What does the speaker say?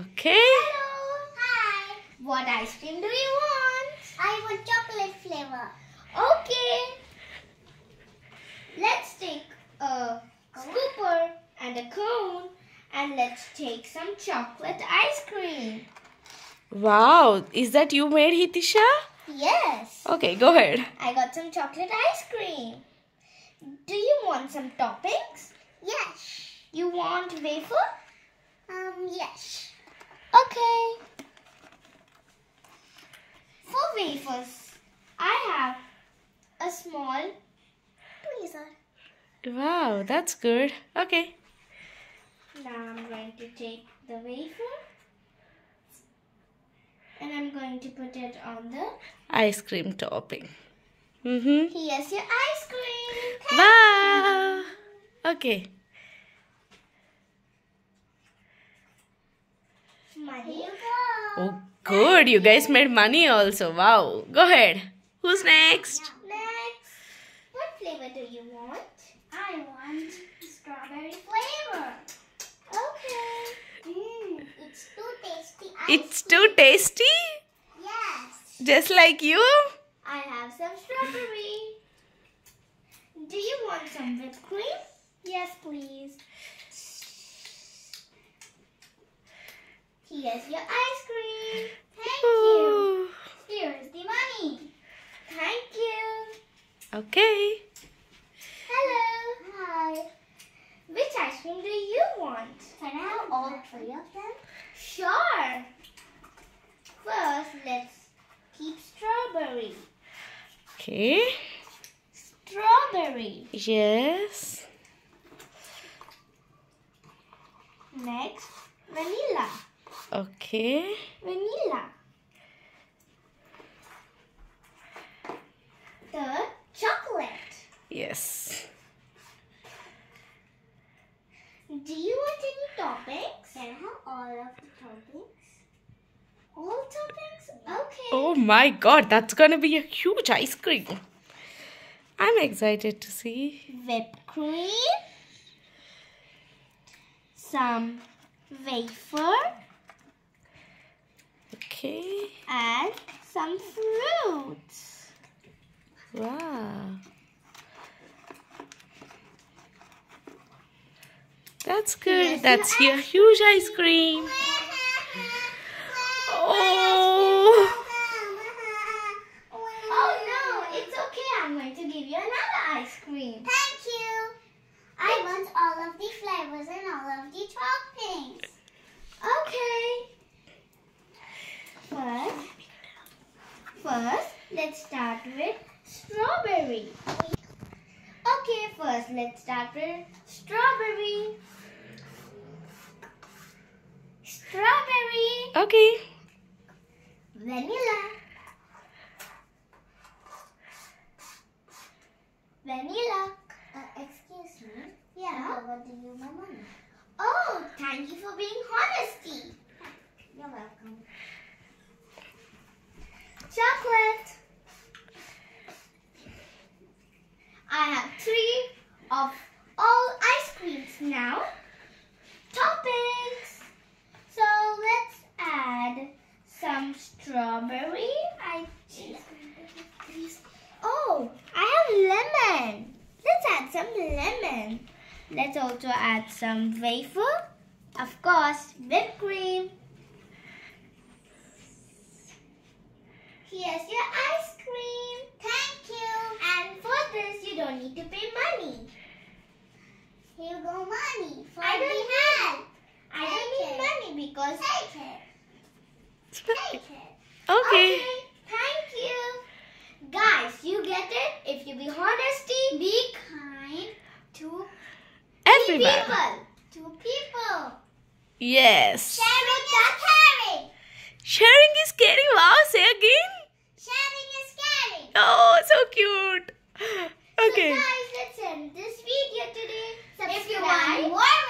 Okay. Hello. Hi. What ice cream do you want? I want chocolate flavor. Okay. Let's take a scooper and a cone and let's take some chocolate ice cream. Wow. Is that you made, Hitisha? Yes. Okay, go ahead. I got some chocolate ice cream. Do you want some toppings? Yes. You want wafer? Um, yes. Okay. For wafers, I have a small tweezer. Wow, that's good. Okay. Now I'm going to take the wafer and I'm going to put it on the. Ice cream topping. Mm-hmm. Here's your ice cream. Wow. Okay. Oh, good. You guys made money also. Wow. Go ahead. Who's next? Next, what flavor do you want? I want strawberry flavor. Okay. Mmm, it's too tasty. It's too tasty? Yes. Just like you? I have some strawberry. Do you want some whipped cream? Yes, please. Here's your ice cream. Thank you. Here is the money. Thank you. Okay. Hello. Hi. Which ice cream do you want? Can I have all three of them? Sure. First, let's keep strawberry. Okay. Strawberry. Yes. Next, vanilla. Okay. Vanilla. The chocolate. Yes. Do you want any toppings? Can I have all of the toppings? All toppings? Okay. Oh my god, that's gonna be a huge ice cream. I'm excited to see. Whipped cream. Some wafer Okay. and some fruits. Wow. That's good. Yes, That's your huge ice cream. Oh. Oh no, it's okay. I'm going to give you another ice cream. Thank you. I want all of the flavors and all of the toppings. Okay. First, first, let's start with strawberry. Okay, first let's start with strawberry. Strawberry. Okay. Vanilla. Vanilla. Uh, excuse me. Yeah. I forgot to give my money. Oh, thank you for being honesty. You're welcome. Chocolate. I have three of all ice creams now. Toppings. So let's add some strawberry. I Oh, I have lemon. Let's add some lemon. Let's also add some wafer. Of course, whipped cream. Here's your ice cream. Thank you. And for this, you don't need to pay money. Here you go money. For I don't need. I don't need money because. Take it. Take it. Okay. Thank you. Guys, you get it? If you be honesty, be Everyone. people. To people. Yes. Sharing is caring. Sharing is caring. Wow, say again. Sharing is caring. Oh, so cute. Okay. So guys, let's end this video today. If you want more